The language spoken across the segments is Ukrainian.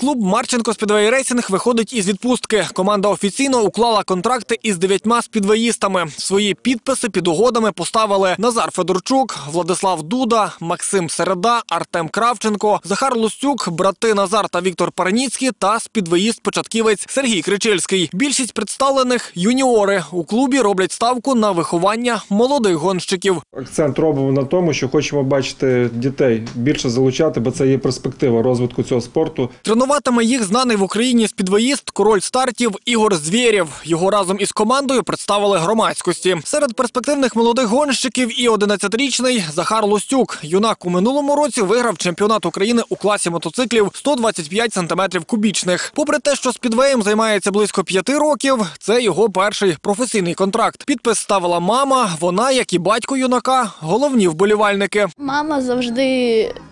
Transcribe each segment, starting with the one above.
Клуб Марченко Speedway Racing виходить із відпустки. Команда офіційно уклала контракти із дев'ятьма спідвеїстами. Свої підписи під угодами поставили Назар Федорчук, Владислав Дуда, Максим Середа, Артем Кравченко, Захар Лустюк, брати Назар та Віктор Параніцький та спідвеїст-початківець Сергій Кричильський. Більшість представлених юніори у клубі роблять ставку на виховання молодих гонщиків. Акцент робимо на тому, що хочемо бачити дітей більше залучати, бо це є перспектива розвитку цього спорту. Тренуватиме їх знаний в Україні спідвоїст, король стартів Ігор Звєрєв. Його разом із командою представили громадськості. Серед перспективних молодих гонщиків і 11-річний Захар Лостюк. Юнак у минулому році виграв чемпіонат України у класі мотоциклів 125 сантиметрів кубічних. Попри те, що спідвеєм займається близько п'яти років, це його перший професійний контракт. Підпис ставила мама. Вона, як і батько юнака, головні вболівальники. Мама завжди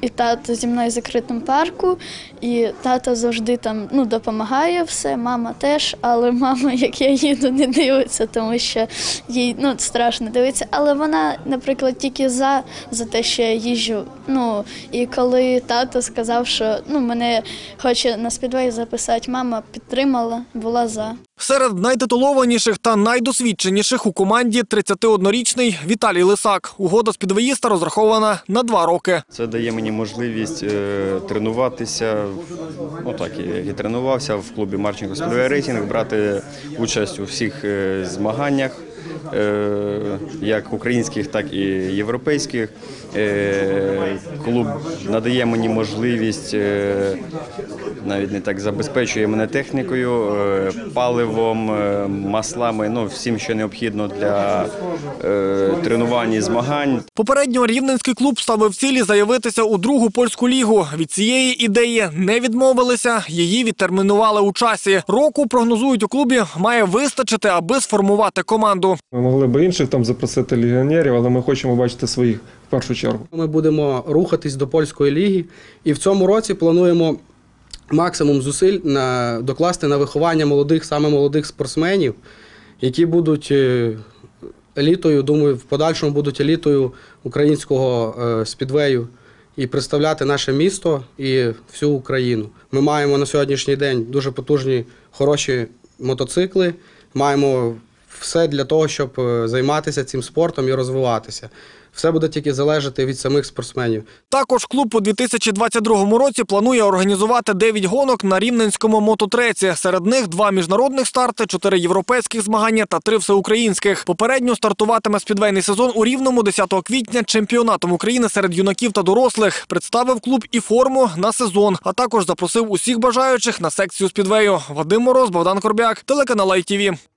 і тато зі мною в закритому парку, і тато завжди там ну, допомагає все, мама теж, але мама, як я їду, не дивиться, тому що їй ну, страшно дивитися. Але вона, наприклад, тільки за, за те, що я їжджу. Ну, і коли тато сказав, що ну, мене хоче на спідвей записати, мама підтримала, була за. Серед найтитулованіших та найдосвідченіших у команді 31-річний Віталій Лисак. Угода з підвоїста розрахована на два роки. Це дає мені можливість е, тренуватися. Ну так і тренувався в клубі Марченко Speedway Рейтинг, брати участь у всіх е, змаганнях, як українських, так і європейських. Е, клуб надає мені можливість, е, навіть не так забезпечує мене технікою, е, паливом, е, маслами, ну всім, що необхідно для е, тренувань і змагань. Попередньо рівненський клуб ставив цілі заявитися у другу польську лігу. Від цієї ідеї не відмовилися. Її відтермінували у часі. Року прогнозують у клубі має вистачити, аби сформувати команду. Ми могли б інших там запросити легіонерів, але ми хочемо бачити своїх в першу чергу. Ми будемо рухатись до польської ліги, і в цьому році плануємо максимум зусиль на, докласти на виховання молодих, саме молодих спортсменів, які будуть е, елітою, думаю, в подальшому будуть елітою українського е, спідвею і представляти наше місто і всю Україну. Ми маємо на сьогоднішній день дуже потужні, хороші мотоцикли. Маємо все для того, щоб е, займатися цим спортом і розвиватися. Все буде тільки залежати від самих спортсменів. Також клуб у 2022 році планує організувати 9 гонок на рівненському мототреці. Серед них два міжнародних старти, чотири європейських змагання та три всеукраїнських. Попередньо стартуватиме спідвейний сезон у рівному 10 квітня чемпіонатом України серед юнаків та дорослих. Представив клуб і форму на сезон, а також запросив усіх бажаючих на секцію спідвею. Вадим Мороз, Богдан Корбяк, телеканал ITV.